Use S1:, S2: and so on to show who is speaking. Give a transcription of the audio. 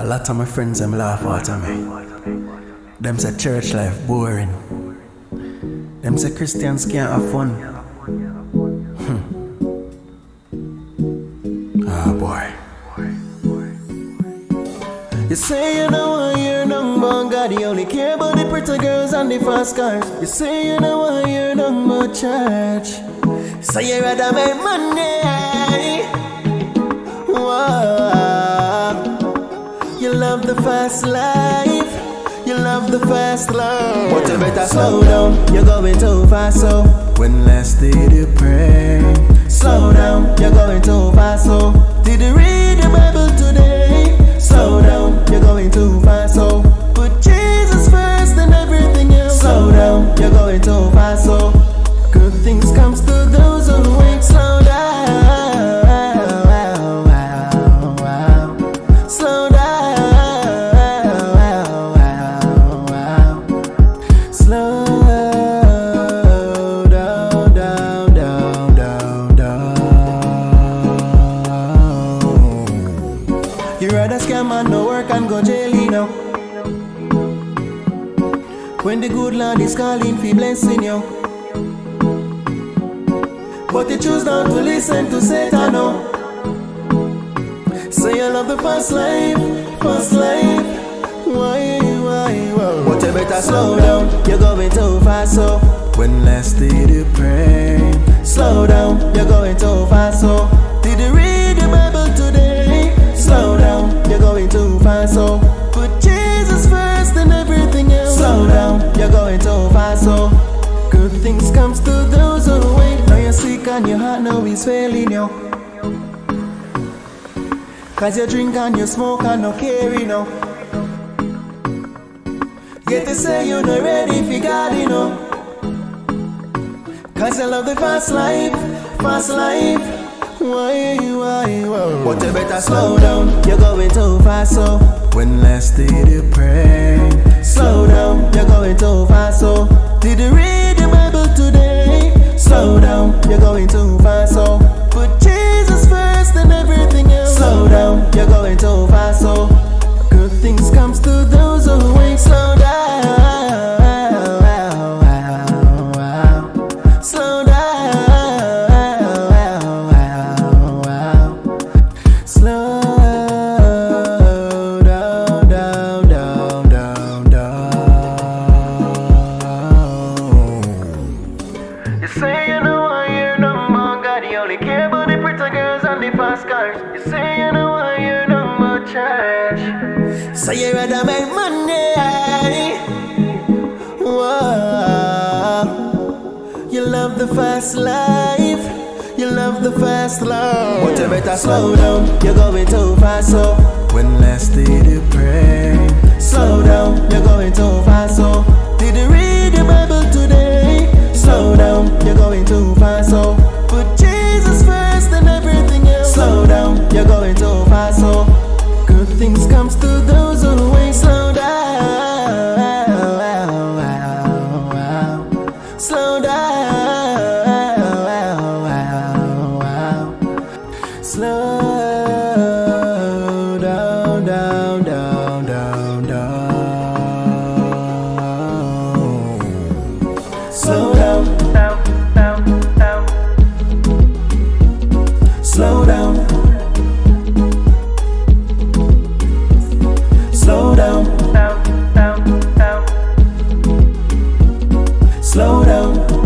S1: A lot of my friends them laugh out of me. Them say church life boring. Them say Christians can't have fun. Hmm. Ah boy. You say you don't want your number, God, you only care about the pretty girls and the fast cars. You say you don't want your number, church. Say you rather make money. Whoa. You love the fast life. You love the fast life. But you better slow down. You're going too fast, so. When last did you pray? Slow down. You're going too fast, so. Scam no work and go jail, you know. When the good Lord is calling for blessing you. But you choose not to listen to Satan, no. Say you love the fast life, fast life. Why, why, why? But you better slow down, you're going too fast, so. When last did you pray? Slow down, you're going too fast, so. And your heart now is failing you. Cause you drink and you smoke and no care, you know. Yet to say you're not ready for God, you know. Cause you love the fast life, fast life. Why, why, why? But you better slow down, you're going too fast, so. When last did you pray? Slow down, you're going too fast, so. Did you read the Bible today? Slow down, you're going too fast, so. Put Jesus first and everything else. Slow down, you're going too fast, and the fast cars. You say you know I hear number, church. Say you rather make money. Whoa. You love the fast life. You love the fast life. But you better slow down. You're going too fast, so. When last did you pray? Slow down. You're slow down.